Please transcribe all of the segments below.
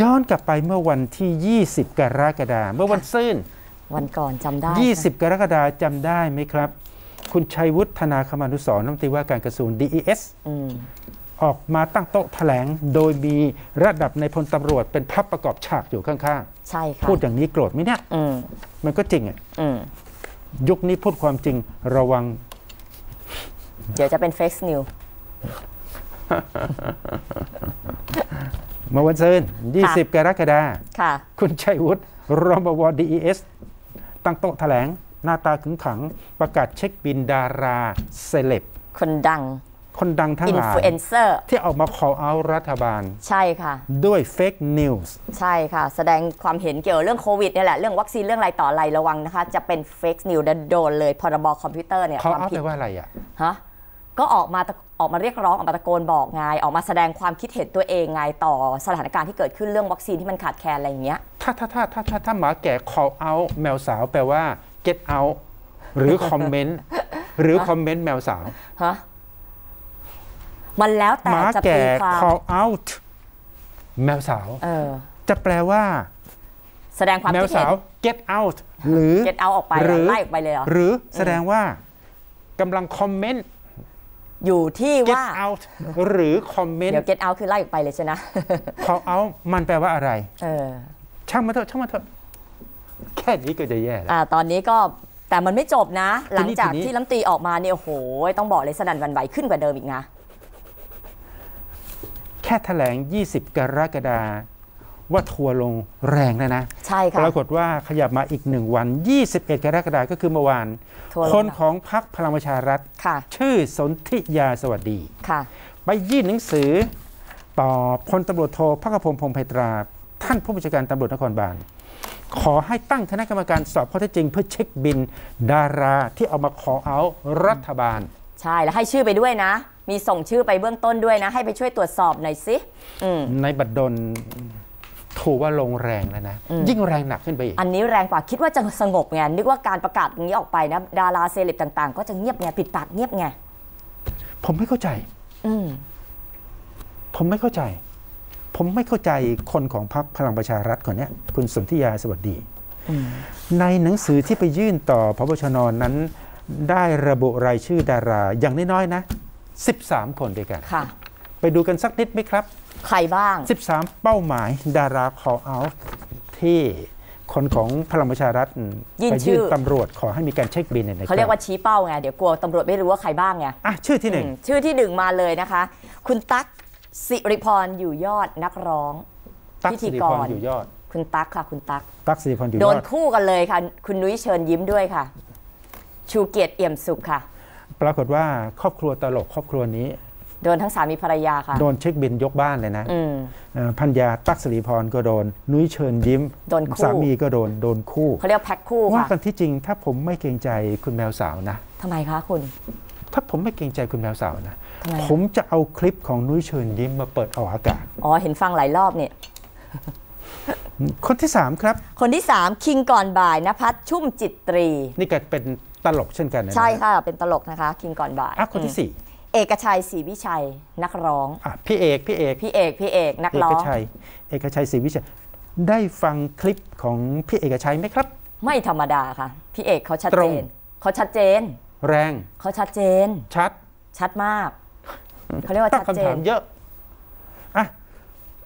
ย้อนกลับไปเมื่อวันที่ 20 กรกฎาคมเมื่อวันซื่นวันก่อนจำได้ 20 กรกฎาคมจำได้ไหมครับ คุณชัยวุฒิธนาคมานุสรณ์รัฐมนตรีว่าการกระทรวง DES อืมออกมาตั้งโต๊ะแถลง โดยมีระดับในพลตำรวจเป็นพับประกอบฉากอยู่ข้างใช่ๆค่ะ พูดอย่างนี้โกรธไหมเนี่ยอืมมันก็จริงอะอืมยุคนี้พูดความจริงระวัง เดี๋ยวจะเป็นเฟกซ์นิว เมื่อวานซืน20 กรกฎาคมค่ะคุณชัยวุฒิรมว.ดีอีเอสตั้งโต๊ะแถลง หน้าตาขึงขัง ประกาศเช็คบินดารา เซเลบคนดัง คนดังทั้งหลายเซอร์ที่ออกมา call out รัฐบาล ใช่ค่ะ ด้วย fake newsใช่ค่ะ แสดงความเห็นเกี่ยวกับเรื่องโควิดเนี่ยแหละ เรื่องวัคซีนเรื่องอะไรต่ออะไรระวังนะคะ จะเป็น fake news โดนเลยพรบคอมพิวเตอร์เนี่ย call ความ out ผิดแปลว่าอะไรอะฮะ ก็ออกมาตะออกมาเรียกร้องออกมาตะโกนบอกไงออกมาแสดงความคิดเห็นตัวเองไงต่อสถานการณ์ที่เกิดขึ้นเรื่องวัคซีนที่มันขาดแคลนอะไรอย่างเงี้ยถ้าถ้าถ้าถ้าถ้าถ้าหมาแก่ call out แมวสาวแปลว่า get out หรือคอมเมนต์หรือคอมเมนต์แมวสาวฮะมันแล้วหแต่มาจะแก่ ตีความ call out แมวสาว เออ จะแปลว่า แสดงความแมวคิดเห็สาน ว get out หรือ เก็ตเอาออกไปหรือไล่ออกไปเลยเหรอ หรือแสดงว่ากำลังคอมเมนต์ อยู่ที่ get ว่า out หรือคอมเมนต์เดี๋ยว get out คือไล่ออกไปเลยใช่ไหม call out มันแปลว่าอะไร เออ ช่างมันเถอะช่างมันเถอะแค่นี้ก็จะแย่แล้ว อ่าตอนนี้ก็แต่มันไม่จบนะ หลังจากทีนี้ที่ลำตรีออกมาเนี่ยโอ้โห ต้องบอกเลยสนั่นหวันไหวขึ้นกว่าเดิมอีกนะ แค่แถลง 20 กรกฎาคม ว่าทัวร์ลงแรงนะนะ ใช่ค่ะปรากฏว่าขยับมาอีกหนึ่งวัน 21 กรกฎาคมก็คือเมื่อวานทัวร์ลงคนของพรรคพลังประชารัฐค่ะชื่อสนธิยาสวัสดีค่ะ ไปยื่นหนังสือต่อพลตำรวจโทพักขพงศ์พงษ์ไพตรา ท่านผู้บัญชาการตำรวจนครบาลขอให้ตั้งคณะกรรมการสอบข้อเท็จจริง เพื่อเช็คบินดาราที่เอามาขอเอารัฐบาล ใช่แล้วให้ชื่อไปด้วยนะ มีส่งชื่อไปเบื้องต้นด้วยนะ ให้ไปช่วยตรวจสอบหน่อยสิอืมในบัดดล ถูกว่าลงแรงแล้วนะ ยิ่งแรงหนักขึ้นไปอีก อันนี้แรงกว่าคิดว่าจะสงบไงนึกว่าการประกาศอย่างนี้ออกไปนะดาราเซเลบต่างๆ ก็จะเงียบไงปิดปากเงียบไงผมไม่เข้าใจ อืมผมไม่เข้าใจ ผมไม่เข้าใจคนของพรรคพลังประชารัฐคนเนี้ยคุณสนธิยาสวัสดีในหนังสือที่ไปยื่นต่อพบชนนั้น ได้ระบุรายชื่อดาราอย่างน้อยๆนะ 13 คนด้วยกันค่ะ ไปดูกันสักนิดไหมครับ ใครบ้าง 13 เป้าหมายดารา call out ที่คนของพลังประชารัฐยื่นไปชื่ยื่นอตำรวจขอให้มีการเช็คบินเนี่ยนะคบเขาเรียกว่าชี้เป้าไงเดี๋ยวกลัวตำรวจไม่รู้ว่าใครบ้างไงอะชื่อที่หนึ่งอืมชื่อที่หนึ่งมาเลยนะคะ คุณตั๊กสิริพรอยู่ยอดนักร้องตั๊กพิสิธีริกพรรอยู่ยอด คุณตั๊กค่ะ คุณตั๊กตั๊กสิริพรอยู่โดยนอดคู่กันเลยค่ะ คุณนุ้ยเชิญยิ้มด้วยค่ะ ชูเกียรติเอี่ยมสุขค่ะ ปรากฏว่าครอบครัวตลกครอบครัวนี้ โดนทั้งสามีภรรยาค่ะ โดนเช็คบินยกบ้านเลยนะอืมเอ่อพันยาตั๊กสิริพรก็โดน นุ้ยเชิญยิ้มโดนคู่สามีก็โดนโดนคู่เขาเรียกว่าแพ็คคู่ว่าค่ะกันที่จริง ถ้าผมไม่เกรงใจคุณแมวสาวนะทำไมคะคุณ ถ้าผมไม่เกรงใจคุณแมวสาวนะทำไมผมจะเอาคลิปของนุ้ยเชิญยิ้มมาเปิดออกอากาศอ๋อเห็นฟังหลายรอบเนี่ยคนที่สามครับ คนที่สามคิงก่อนบ่ายนภัสชุ่มจิตตรี นี่ก็เป็นตลกเช่นกันนะใช่ค่ะ เป็นตลกนะคะ คิงก่อนบ่ายอะคนที่สี่ เอกชัยศรีวิชัยนักร้องอะพี่เอกพี่เอกพี่เอกพี่เอกนักเอร้อกงชัยเอกชัยศรีวิชัยได้ฟังคลิปของพี่เอกชัยไหมครับ ไม่ธรรมดาค่ะ พี่เอกเขาชัดตรเจงนเขาชัดเจน แรงเขาชัดเจน ชัด ชัดมากเขาเรียกว่าตั้งชัดเจคำถานมเยอะอะ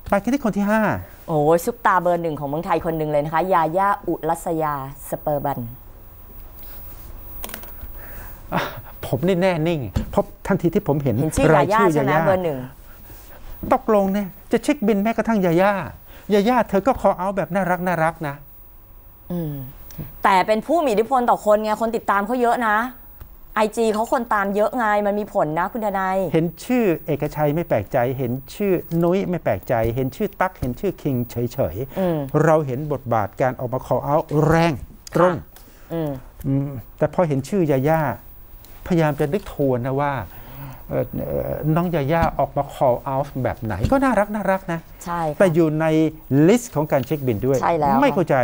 ไปกันที่คนที่ห้าโอ้ยซุปตาเบอร์หนึ่งของเมืองไทยคนหนึ่งเลยนะคะ ยาย่าอุรัสยาสเปอร์บันด์ ผมนี่แน่นิ่ง เพราะทันทีที่ผมเห็นเห็นชื่อรายชื่อยาย่าใช่ไหมยาย่าเบอร์หนึ่งตกลงเนี่ยจะเช็คบินแม้กระทั่งยาย่ายาย่าเธอก็ขอเอาแบบน่ารักน่ารักนะอืมแต่เป็นผู้มีอิทธิพลต่อคนไงคนติดตามเขาเยอะนะไอจีเขาคนตามเยอะไงมันมีผลนะคุณทนายเห็นชื่อเอกชัยไม่แปลกใจ เห็นชื่อนุ้ยไม่แปลกใจ เห็นชื่อตั๊กเห็นชื่อคิงเฉยอืมๆเราเห็นบทบาทการออกมาขอเอาแรงตรงอืมอืมแต่พอเห็นชื่อยาย่า พยายามจะนึกทวนนะว่าเอ่อเอ่อน้องยาย่าออกมา call out แบบไหนก็น่ารักน่ารักนะ ใช่แต่ค่ะอยู่ในลิสต์ของการเช็คบินด้วย ใช่แล้ว ไม่เข้าใจ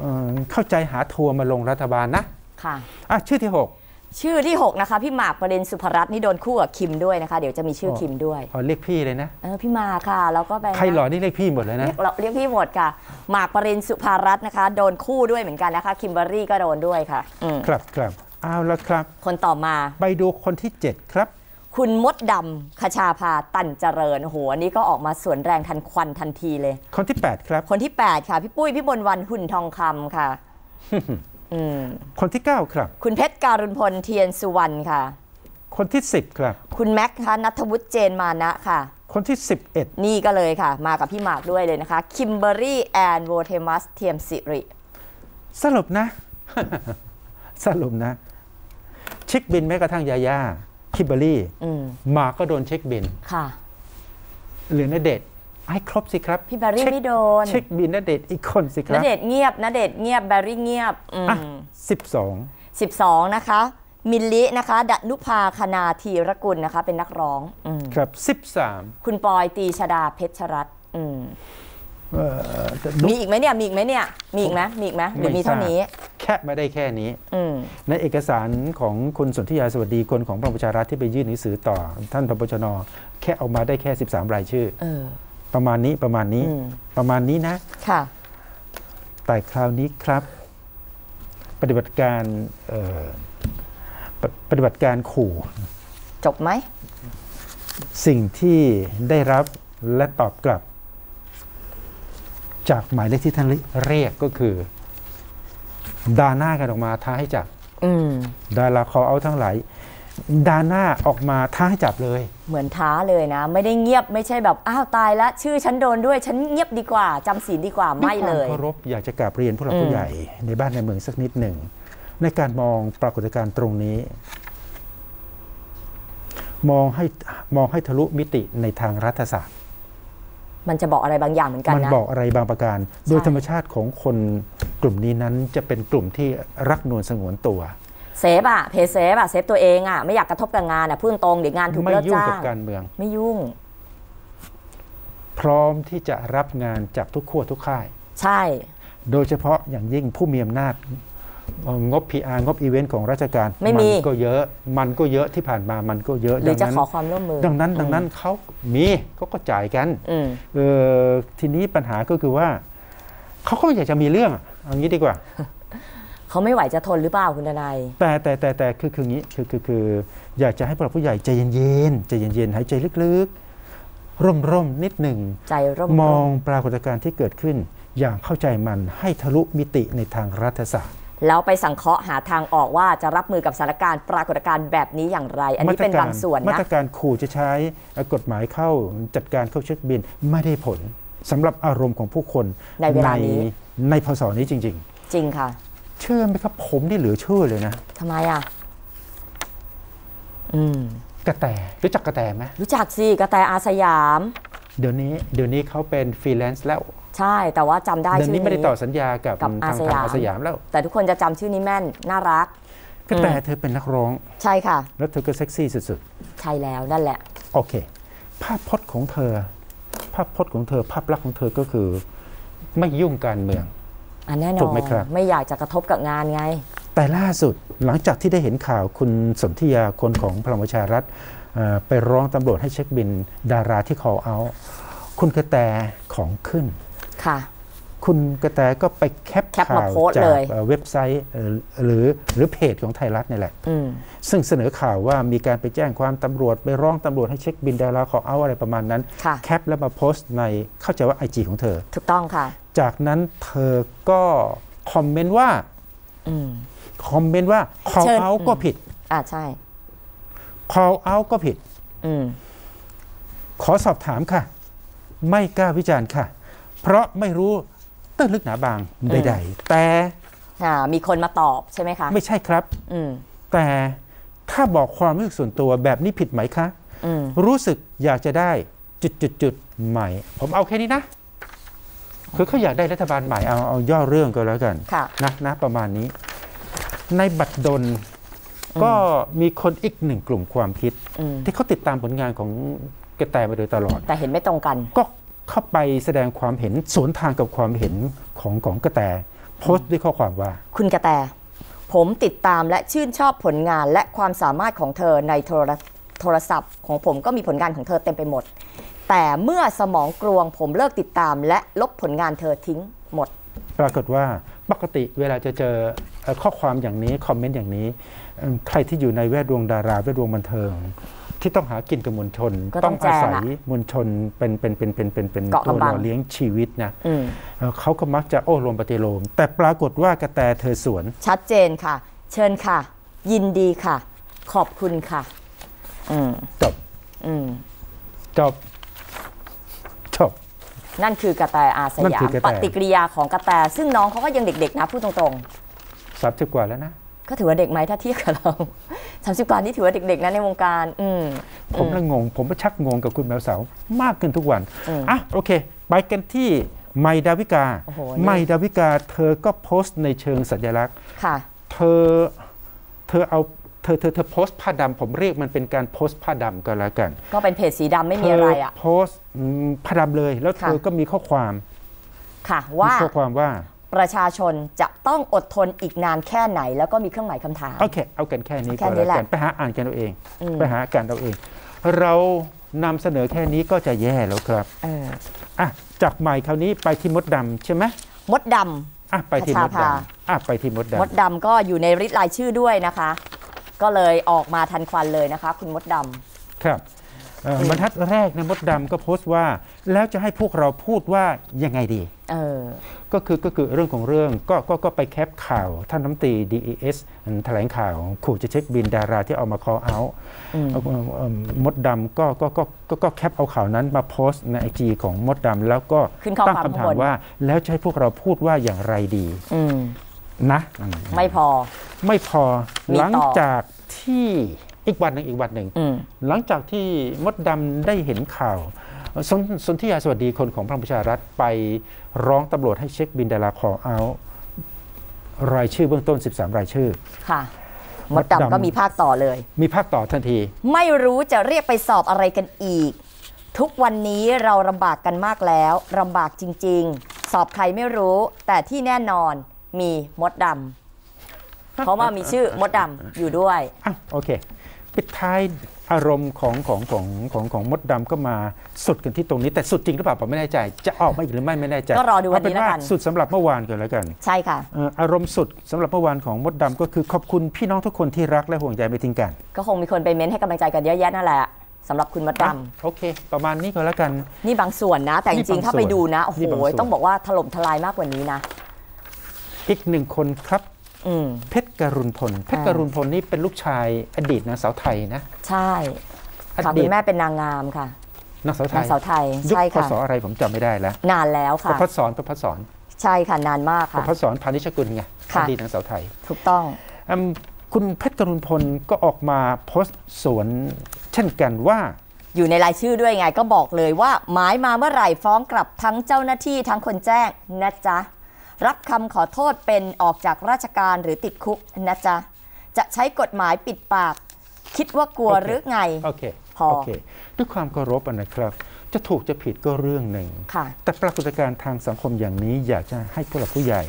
เอ่อเข้าใจหาทัวร์มาลงรัฐบาลนะ ค่ะอะ ชื่อที่ 6 ชื่อที่ 6 นะคะ พี่หมากประเด็นสุภรัตน์นี่โดนคู่กับคิมด้วยนะคะ เดี๋ยวจะมีชื่อคิมด้วยอ๋อเรียกพี่เลยนะเออพี่หมากค่ะ แล้วก็ไปใครหล่อนี่เรียกพี่หมดเลยนะเรียกเราเรียกพี่หมดค่ะหมากปรินสุภารัตน์นะคะ โดนคู่ด้วยเหมือนกันนะคะคิมเบอรรี่ก็โดนด้วยค่ะอืมครับครับ เอาละครับ คนต่อมา ไปดูคนที่ 7 ครับ คุณมดดำคชาภาตันเจริญโอ้โหอันนี้ก็ออกมาสวนแรงทันควันทันทีเลย คนที่ 8 ครับ คนที่ 8 ค่ะ พี่ปุ้ยพี่บนวันหุ่นทองคำค่ะอืมคนที่ 9 ครับ คุณเพชรการุณพลเทียนสุวรรณค่ะ คนที่ 10 ครับ คุณแม็กซ์ค่ะนัทวุฒิเจนมานะค่ะ คนที่ 11 นี่ก็เลยค่ะ มากับพี่หมากด้วยเลยนะคะคิมเบอร์ลี่แอนโวลเทมัสเทียมศิริ สรุปนะ สรุปนะเช็คบินแม้กระทั่งยาย่าคิมเบอร์ลี่อืมหมาก็โดนเช็คบินค่ะเหลือณเดชน์ให้ครบสิครับ พี่แบร์รี่เช็คไม่โดน เช็คบินนเดชน์อีกคนสิคณรับเดชน์เงียบณเดชน์เงียบแบร์รี่เงียบอืมอะสิบสอง12นะคะ มิลลินะคะดนุภาคณาธีรกุลนะคะ เป็นนักร้องอมครับสิบสามคุณปอยตีชดาเพชรรัตน์อื มมีอีกไหมเนี่ยมีอีกไหมเนี่ยมีอีกไหมมีอีกไหมหรือมีเท่านี้ แค่ไม่ได้แค่นี้อืมในเอกสารของคุณสนธิยาสวัสดีคนของพลังประชารัฐที่ไปยื่นหนังสือต่อ ท่านพบชนแค่เอามาได้แค่ 13 รายชื่อเออประมาณนี้ประมาณนี้อืมประมาณนี้นะค่ะแต่คราวนี้ครับ ปฏิบัติการเอ่อปปฏิบัติการขู่ จบไหม สิ่งที่ได้รับและตอบกลับ จากหมายเลขที่ท่านเรียกก็คือดาหน้ากันออกมาท้าให้จับอืมดาราคอเอาทั้งหลายดาหน้าออกมาท้าให้จับเลย เหมือนท้าเลยนะ ไม่ได้เงียบไม่ใช่แบบอ้าวตายแล้วชื่อฉันโดนด้วยฉันเงียบดีกว่าจำศีลดีกว่าไม่เลด้วยยความเคารพอยากจะกราบเรียนผู้หลักอืมผู้ใหญ่ในบ้านในเมืองสักนิดหนึ่งในการมองปรากฏการณ์ตรงนี้ มองให้มองให้ทะลุมิติในทางรัฐศาสตร์ มันจะบอกอะไรบางอย่างเหมือนกันมันนะบอกอะไรบางประการ โดยธรรมชาติของคนกลุ่มนี้นั้นจะเป็นกลุ่มที่รักนวลสงวนตัว เซฟอะเพย์เซฟอะเซฟตัวเองอะไม่อยากกระทบกับงานอะพูดตรงเดี๋ยวงานถูกไม่เลิกยุ่งจ้ากับงการเมือง ไม่ยุ่ง พร้อมที่จะรับงานจากทุกขั้วทุกค่าย ใช่ โดยเฉพาะอย่างยิ่งผู้มีอำนาจเอ่อ งบ PR งบอีเวนต์ของราชการไม่มีนก็เยอะมันก็เยอะที่ผ่านมามันก็เยอะหรือจะดังขอนั้นความร่วมมือ ดังนั้นดังนั้นเขามีเขาก็จ่ายกันอืมเออทีนี้ปัญหาก็คือว่าเขาก็ไม่อยากจะมีเรื่องอะเอางี้ดีกว่าเขาไม่ไหวจะทนหรือเปล่าคุณทนายแต่แต่แต่แต่คือคืองี้คือคือคืออยากจะให้ผู้หลักผู้ใหญ่ใจเย็นๆใจเย็นๆหายใจลึกๆ ร่มๆนิดหนึ่งใจร่มมองปรากฏการณ์ที่เกิดขึ้น อย่างเข้าใจมันให้ทะลุมิติในทางรัฐศาสตร์ แล้วไปสังเคราะห์หาทางออกว่าจะรับมือกับสถานการณ์ปรากฏการณ์แบบนี้อย่างไร อันนี้เป็นบางส่วนมานะตรการขู่จะใช้กฎหมายเข้าจัดการเข้าเช็คบินไม่ได้ผลสำหรับอารมณ์ของผู้คนในเวลานี้ในพ.ศ.นี้จริงจริงค่ะๆเชื่อไหมครับผมนี่เหลือเชื่อเลยนะทำไมอะอืมกระแตรู้จักกระแตไหมรู้จักสิกระแตอาร์สยาม เดี๋ยวนี้เดี๋ยวนี้เขาเป็นฟรีแลนซ์แล้ว ใช่แต่ว่าจำได้เดี๋ยวชื่อนี้ไม่ได้ต่อสัญญากับกับทางอาสทางยามอาสยามแล้ว แต่ทุกคนจะจำชื่อนี้แม่นน่ารักกระแตเธอเป็นนักร้อง ใช่ค่ะ แล้วเธอก็เซ็กซี่สุดใช่แล้วนั่นแหละๆโอเค ภาพพจน์ของเธอ ภาพพจน์ของเธอ ภาพลักษณ์ของเธอก็คือไม่ยุ่งการเมืองอันนั้นแน่นอนถูกไหมครับไม่อยากจะกระทบกับงานไง แต่ล่าสุดหลังจากที่ได้เห็นข่าวคุณสนธิยาคนของพลังประชารัฐเอ่อไปร้องตำรวจให้เช็คบินดาราที่ call out คุณกระแตของขึ้น ค่ะ คุณกระแตก็ไปแคปแคปมาข่าวโพสต์เลยจาก เอ่อเว็บไซต์เอ่อหรือหรือเพจของไทยรัฐนี่แหละ อืม ซึ่งเสนอข่าวว่ามีการไปแจ้งความตำรวจไปร้องตำรวจให้เช็คบินดาราขอเอาอะไรประมาณนั้น ค่ะ แคปแล้วมาโพสต์ในเข้าใจว่าไอจของเธอ ถูกต้องค่ะ จากนั้นเธอก็คอมเมนต์ว่าอืม คอมเมนต์ว่า call เชิญ out ก็ผิด อ่าใช่ call out ก็ผิด อืม ขอสอบถามค่ะ ไม่กล้าวิจารณ์ค่ะ เพราะไม่รู้ตื้นลึกหนาบางใดๆแต่อ่ามีคนมาตอบใช่ไหมคะ ไม่ใช่ครับอืมแต่ถ้าบอกความรู้สึกส่วนตัวแบบนี้ผิดไหมคะอืมรู้สึกอยากจะได้จุดจุดจุดๆๆใหม่ ผมเอาแค่นี้นะคือเขาอยากได้รัฐบาลใหม่เอาเอาย่อเรื่องก็แล้วกันค่ะนะนะประมาณนี้ ในบัตรดลก็มีคนอีกหนึ่งกลุ่มความคิดอืมที่เขาติดตามผลงานของกระแตมาโดยตลอด แต่เห็นไม่ตรงกัน ก็ เข้าไปแสดงความเห็นสวนทางกับความเห็นของของกระแตโพสต์ด้วยข้อความว่า คุณกระแต ผมติดตามและชื่นชอบผลงานและความสามารถของเธอในโทรโทรศัพท์ ของผมก็มีผลงานของเธอเต็มไปหมด แต่เมื่อสมองกลวง ผมเลิกติดตามและลบผลงานเธอทิ้งหมด ปรากฏว่าปกติเวลาจะเจอเอ่อข้อความอย่างนี้คอมเมนต์อย่างนี้เอิ่มใครที่อยู่ในแวดวงดาราแวดวงบันเทิง ที่ต้องหากินกับมวลชน ก็ต้องอาศัยแจมอะมวลชนเป็นเป็นเป็นเป็นเป็นเป็นเกาะตัวกำบัหง ล่อเลี้ยงชีวิตนะอืม เอ่อเขาก็มักจะโอ้โลมปฏิโลม แต่ปรากฏว่ากระแตเธอสวน ชัดเจนค่ะ เชิญค่ะ ยินดีค่ะ ขอบคุณค่ะ อืมจบ อืมจบ จบ นั่นคือกระแตอาสนั่นยาคืมอกระแต ปฏิกิริยาของกระแต ซึ่งน้องเขาก็ยังเด็กๆนะพูดตรงสามสิบกว่าแล้วนะ ๆ ก็ถือว่าเด็กไหมถ้าเทียบกับเรา สามสิบกว่านี่ถือว่าเด็กๆนะในวงการ อืมผมละงง ผมก็ชักงงกับคุณแมวสาวมากขึ้นทุกวันอืมอะโอเค ไปกันที่ไมดาวิกาโอ้โหนี่ไมดาวิกา เธอก็โพสต์ในเชิงสัญลักษณ์ค่ะเธอเธอเอาเธอเธอเธอโพสต์ผ้าดำผมเรียกมันเป็นการโพสต์ผ้าดำก็แล้วกัน ก็เป็นเพจสีดำไม่มีอะไรอะเธโพสต์อืมผ้าดำเลย แล้วเธอค่ะก็มีข้อความค่ะมีว่าข้อความว่า ประชาชนจะต้องอดทนอีกนานแค่ไหน แล้วก็มีเครื่องหมายคำถาม โอเค เอากันแค่นี้แค่ก็นี้แล้วแหละกันไปหาอ่านกันเอาเอง อืม ไปหาอ่านเอาเอง เรานำเสนอแค่นี้ก็จะแย่แล้วครับเอออะจากใหม่คราวนี้ไปที่มดดำใช่ไหมมดด อะไปที่มดประชาภาดำอะไปที่มดำมดดำดำก็อยู่ในริดรายชื่อด้วยนะคะ ก็เลยออกมาทันควันเลยนะคะ คุณมดดครับเอ่อ บรรทัดแรกนะมดดำก็โพสต์ว่า แล้วจะให้พวกเราพูดว่ายังไงดีำเออก็คือก็คือเรื่องของเรื่องก็ก็ก็ไปแคปข่าวท่านน้ำตรี DES แถลงข่าวขู่จะเช็คบินดาราที่เอามา call out อืมเอ่อเอ่อเอ่อมดดำก็ก็ก็ก็ก็แคปเอาข่าวนั้นมาโพสต์ในไอจีของมดดำแล้วก็ขึ้นข้อตั้งความคำถาข้างมบนว่า แล้วจะให้พวกเราพูดว่าอย่างไรดีอืมนะอืมไม่พอไม่พอมีต่อหลังจากที่ อีกวันหนึ่งอีกวันหนึ่งอืมหลังจากที่มดดำได้เห็นข่าวสนสนธิยาสวัสดีคนของพลังประชารัฐไปร้องตำรวจให้เช็คบินดาราคอเอา รายชื่อเบื้องต้น 13 รายชื่อ ค่ะมมดดดำดำก็มีภาคต่อเลย มีภาคต่อทันที ไม่รู้จะเรียกไปสอบอะไรกันอีก ทุกวันนี้เราลำบากกันมากแล้วลำบากจริง ๆ สอบใครไม่รู้ แต่ที่แน่นอนมีมดดำเพราะว่ามีชื่อมดดำอยู่ด้วยอะโอเค ปิดท้ายอารมณ์ของของของของของมดดำก็มาสุดกันที่ตรงนี้ แต่สุดจริงหรือเปล่าผมไม่แน่ใจ จะออกมาอีกหรือไม่ไม่แน่ใจก็รอดูวันนี้เาเป็แล้วกันสุดสำหรับเมื่อวานกันแล้วกัน ใช่ค่ะเอ่ออารมณ์สุดสำหรับเมื่อวานของมดดำก็คือขอบคุณพี่น้องทุกคนที่รักและห่วงใยไม่ทิ้งกัน ก็คงมีคนไปเม้นให้กำลังใจกันเยอะแยะนั่นแหละสำหรับคุณมดดอะโอเค ประมาณนี้ก็แล้วกันำนี่บางส่วนนะ แต่จนี่ริงบางๆถ้าไปส่วนดูนะโอ้โหนี่บางส่วนต้องบอกว่าถล่มทลายมากกว่านี้นะ อีกหนึ่งคนครับอืม เพชรกรุณพลเพชรอ่ากรุณพลนี่เป็นลูกชายอดีตนางสาวไทยนะ ใช่อค่ะดีคุตณแม่เป็นนางงามค่ะนางสาวไทนางยสาวไทยยุคใช่พค่ะศอะไรผมจำไม่ได้แล้ว นานแล้วประค่ะพัฒสอนประพัฒสอนใช่ค่ะนานมากประค่ะพัฒสอนพานิชกุลไงค่ะอดีตนางสาวไทย ถูกต้องอืมคุณเพชรกรุณพลก็ออกมาโพสต์สวนเช่นกันว่าอยู่ในรายชื่อด้วยไงก็บอกเลยว่าหมายมาเมื่อไหร่ฟ้องกลับทั้งเจ้าหน้าที่ทั้งคนแจ้งนะจ๊ะ รับคำขอโทษเป็นออกจากราชการหรือติดคุกนะจ๊ะ จะใช้กฎหมายปิดปาก คิดว่ากลัวโอเคหรือไง โอเคพอโอเคด้วยความเคารพอะนะครับ จะถูกจะผิดก็เรื่องหนึ่งค่ะแต่ปรากฏการณ์ทางสังคมอย่างนี้อยากจะให้ผู้หลักผู้ใหญ่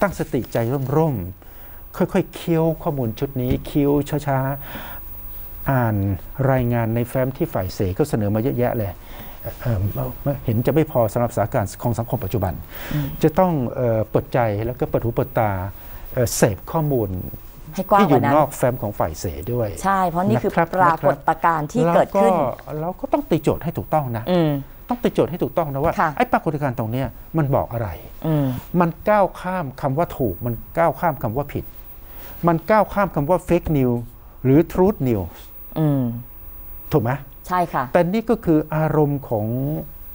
ตั้งสติใจร่มๆ ค่อยๆ เคี้ยวข้อมูลชุดนี้เคี้ยวช้าๆ อ่านรายงานในแฟ้มที่ฝ่ายเสก็เสนอมาเยอะแยะเลย เอ่อเอ่อเห็นจะไม่พอสำหรับสถานการณ์ของสังคมปัจจุบัน จะต้องเอ่อเปิดใจแล้วก็เปิดหูเปิดตาเอ่อเสพข้อมูลให้กว้างที่อกว่ายู่นั้นนอกแฟ้มของฝ่ายเสด้วย ใช่ เพราะนี่คือนะครับปรากฏการณ์ที่เกิดขึ้นแล้วก็เราก็ต้องตีโจทย์ให้ถูกต้องนะอืมต้องตีโจทย์ให้ถูกต้องนะว่าค่ะไอ้ปรากฏการณ์ตรงเนี้ยมันบอกอะไรอืมมันก้าวข้ามคำว่าถูก มันก้าวข้ามคำว่าผิด มันก้าวข้ามคำว่าเฟกนิวหรือทรู t นิวอืมถูกไหม ใช่ค่ะ แต่นี่ก็คืออารมณ์ของ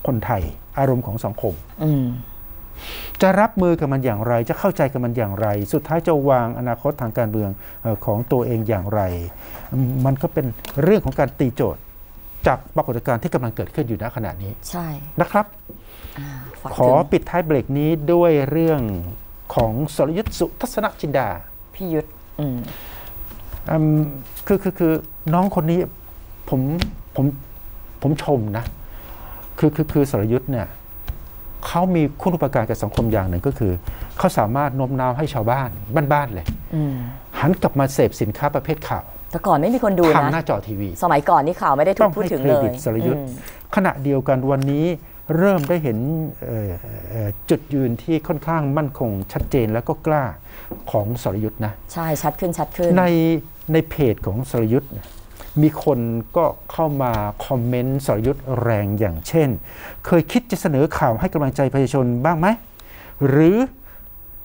คนไทย อารมณ์ของสังคมอืมจะรับมือกับมันอย่างไร จะเข้าใจกับมันอย่างไร สุดท้ายจะวางอนาคตทางการเมืองเอ่อของตัวเองอย่างไร มันก็เป็นเรื่องของการตีโจทย์ จากปรากฏการณ์ที่กำลังเกิดขึ้นอยู่ณขณะนี้ ใช่นะครับฝากขอถึงปิดท้ายเบรกนี้ด้วยเรื่องของสรยุทธสุทัศนจินดาพี่ยุทธอืมอืมคือคือคือน้องคนนี้ ผมผมผมชมนะ คือคือคือสรยุทธ์เนี่ยเขามีคุณอุปการกับสังคมอย่างหนึ่งก็คือ เขาสามารถโน้มน้าวให้ชาวบ้านบ้านๆเลยอืมหันกลับมาเสพสินค้าประเภทข่าว แต่ก่อนไม่มีคนดูทางหนะน้าจอทีวี สมัยก่อนนี่ข่าวไม่ได้ถูต้อกงพูดให้ถึงเครเลดิยตสรยุทธ์อืมขณะเดียวกันวันนี้เริ่มได้เห็นเอ่อเอ่อจุดยืนที่ค่อนข้างมั่นคงชัดเจนแล้วก็กล้าของสรยุทธ์นะ ใช่ชัดขึ้นชัดขึ้นในในเพจของสรยุทธ์เนี่ย มีคนก็เข้ามาคอมเมนต์สรยุทธ์แรงอย่างเช่น เคยคิดจะเสนอข่าวให้กำลังใจประชาชนบ้างไหม หรือ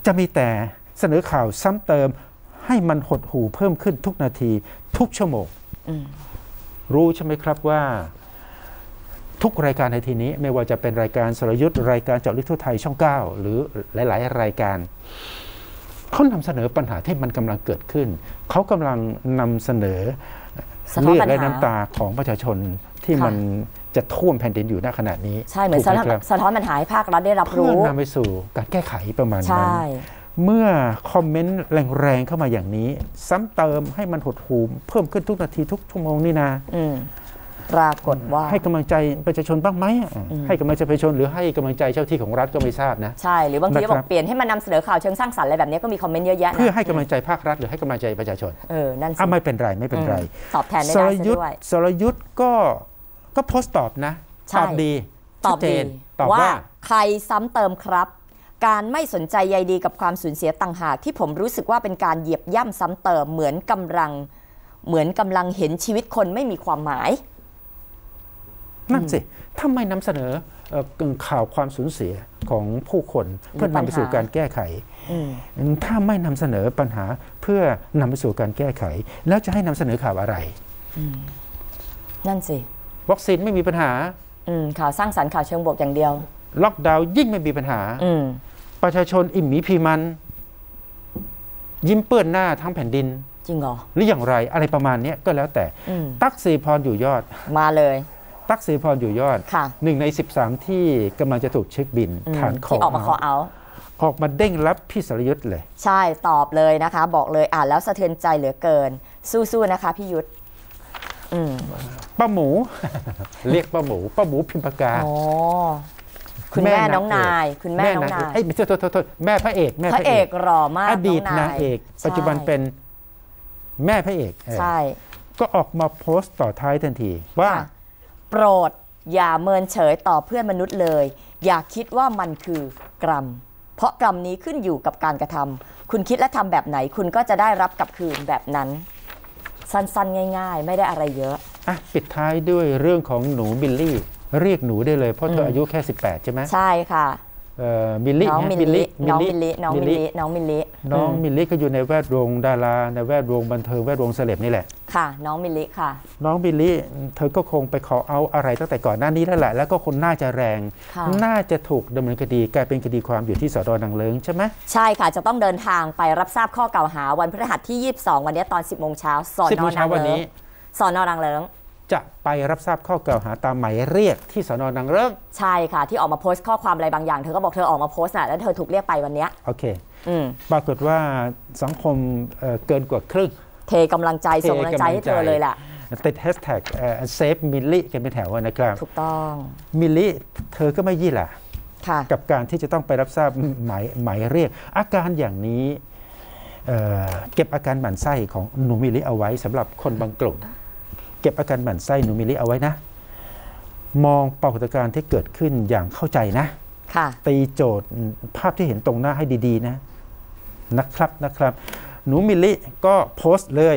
จะมีแต่เสนอข่าวซ้ำเติมให้มันหดหูเพิ่มขึ้นทุกนาทีทุกชั่วโมงอืมรู้ใช่ไหมครับว่าทุกรายการในทีนี้ไม่ว่าจะเป็นรายการสรยุทธ์รายการเจาะลึกทั่วไทยช่อง 9 หรือหลาย ๆ รายการเขานำเสนอปัญหาที่มันกำลังเกิดขึ้น เขากำลังนำเสนอสะท้อน เลือดปัญและหาน้ำตาของประชาชนที่ค่ะมันจะท่วมแผ่นดินอยู่ณขณะนี้ ใช่ เหมือนถูสะกท้อนไหครับสะท้อนปัญหาให้ภาครัฐได้รับเพื่อรู้นำไปสู่การแก้ไขประมาณใช่นั้นเมื่อคอมเมนต์แรงๆเข้ามาอย่างนี้ ซ้ำเติมให้มันหดหูเพิ่มขึ้นทุกนาทีทุกชั่วโมงนี่นะอืม ปรากฏว่าให้กำลังใจประชาชนบ้างไหมอะอืมให้กำลังใจประชาชนหรือให้กำลังใจเจ้าที่ของรัฐก็ไม่ทราบนะใช่หรือบางทีก็บอนะครักบเปลี่ยนให้มันนำเสนอข่าวเชิงสร้างสรรค์อะไรแบบนี้ก็มีคอมเมนต์เยอะแยะนะเพื่อให้กำลังใจภาครัฐหรือให้กำลังใจประชาชนเออนั่นสิอะไม่เป็นไรไม่เป็นไรอืมตอบแทนไม่สได้รซะยุทธ์ด้วยสรยุทธ์ก็ก็โพสต์ตอบนะใช่ตอบดีตอบชัเจดีนตอบว่าว่าใครซ้ำเติมครับ การไม่สนใจใยดีกับความสูญเสียต่างหากที่ผมรู้สึกว่าเป็นการเหยียบย่ำซ้ำเติมเหมือนกำลัง เหมือนกำลังเห็นชีวิตคนไม่มีความหมาย นั่นสิทำไมนำเสนอเอ่อข่าวความสูญเสียของผู้คนเพื่อนำไปสู่การแก้ไขอืมถ้าไม่นำเสนอปัญหาเพื่อนำไปสู่การแก้ไข แล้วจะให้นำเสนอข่าวอะไรนั่นสิวัคซีนไม่มีปัญหาอืมข่าวสร้างสรรค์ข่าวเชิงบวกอย่างเดียว ล็อกดาวน์ยิ่งไม่มีปัญหาอืมประชาชนอิ่มหมีพีมัน ยิ้มเปื้อนหน้าทั้งแผ่นดิน จริงเหรอหรืออย่างไรอะไรประมาณเนี้ยก็แล้วแต่อืมตักสีพรอยู่ยอดมาเลย ตักสีพรอยู่ยอดค่ะหนึ่งใน 13 ที่กำลังจะถูกเช็คบินอืมฐานคอที่ออกมาคอเอาออกมาเด้งรับพี่สรยุทธ์เลย ใช่ตอบเลยนะคะ บอกเลยอ่านแล้วสะเทือนใจเหลือเกิน สู้ๆนะคะพี่ยุทธอืมป้าหมู เรียกป้าหมูป้าหมูพิมพากาอ๋อคุณแม่น้องนาย คุณแม่น้องนายเอ้ยไม่ใช่โทษโทษโทษแม่พระเอกแม่พระเอกหล่อมากอดีตองนางเอกใช่ปัจจุบันเป็นแม่พระเอกเออใช่ ก็ออกมาโพสต์ต่อท้ายทันทีว่าค่ะ โปรดอย่าเมินเฉยต่อเพื่อนมนุษย์เลย อย่าคิดว่ามันคือกรรม เพราะกรรมนี้ขึ้นอยู่กับการกระทำคุณคิดและทำแบบไหนคุณก็จะได้รับกลับคืนแบบนั้น สั้นๆ ง่าย ๆ ไม่ได้อะไรเยอะอะปิดท้ายด้วยเรื่องของหนูบิลลี่ เรียกหนูได้เลยเพราะเธออายุแค่ 18 ใช่ไหมใช่ค่ะ เอ่อบิลลี่น้องฮะมิลลิน้องมิลลิน้องมิลลิน้องมิลลิน้องมมิลลี่ก็อยู่ในแวดวงดาราในแวดวงบันเทิงแวดวงเซเลบนี่แหละค่ะ น้องมิลลิค่ะ น้องบิลลี่เธอก็คงไปขอเอาอะไรตั้งแต่ก่อนหน้านี้แล้วแหละแล้วก็คนน่าจะแรงค่ะน่าจะถูกดำเนินคดีกลายเป็นคดีความอยู่ที่สน.นางเลิ้งใช่ไหมใช่ค่ะจะต้องเดินทางไปรับทราบข้อกล่าวหาวันพฤหัสที่ 22 วันนี้ตอน 10โมงเช้าสอน10โมองเช้าวันนี้สน.นางเลิ้ง จะไปรับทราบข้อกล่าวหาตามหมายเรียกที่สอนอนังเลิงใช่ค่ะ ที่ออกมาโพสต์ข้อความอะไรบางอย่าง เธอก็บอกเธอออกมาโพสต์น่ะแล้วเธอถูกเรียกไปวันเนี้ยโอเคอืมปรากฏว่าสังคมเอ่อเกินกว่าครึ่ง เทกำลังใจส่งกำลังใจให้เธอเลยแหละติดแฮชแท็ก save มิลลิกันเป็นแถวนะครับถูกต้องมิลลี่เธอก็ไม่ยี่หระค่ะกับการที่จะต้องไปรับทราบหมายหมายเรียก อาการอย่างนี้เอ่อเก็บอาการหมั่นไส้ของหนูมิลลี่เอาไว้สำหรับคนบางกลุ่ม เก็บอาการหมั่นไส้หนูมิลลี่เอาไว้นะ มองปรากฏการณ์ที่เกิดขึ้นอย่างเข้าใจนะค่ะตีโจทย์ภาพที่เห็นตรงหน้าให้ดีๆนะ นะครับนะครับ หนูมิลลี่ก็โพสต์เลย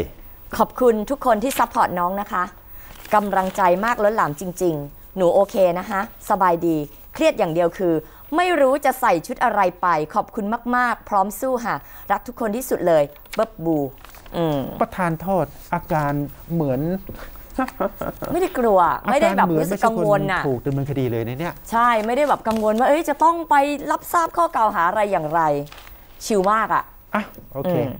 ขอบคุณทุกคนที่ support น้องนะคะกำลังใจมากล้นหลามจริง ๆ หนูโอเคนะคะสบายดี เครียดอย่างเดียวคือ ไม่รู้จะใส่ชุดอะไรไป ขอบคุณมาก ๆ พร้อมสู้ค่ะ รักทุกคนที่สุดเลยเบิบบูอืมประธานโทษอาการเหมือน ไม่ได้กลัว ไม่ได้แบบอาาเหมือนรู้สึกไม่ใช่กังวลคนน่ะถูกดำเนินคดีเลยในเนี้ยใช่ไม่ได้แบบกังวลว่าเอ้ยจะต้องไปรับทราบข้อกล่าวหาอะไรอย่างไร ชิลมากอะอะโอเคอืม